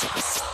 so.